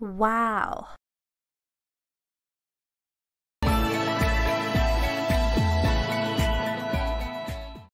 wow.